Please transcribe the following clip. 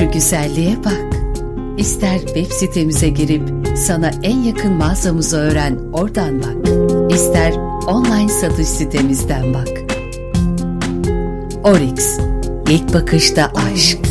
Şu güzelliğe bak. İster web sitemize girip sana en yakın mağazamızı öğren oradan bak. İster online satış sitemizden bak. Orix, ilk bakışta aşk.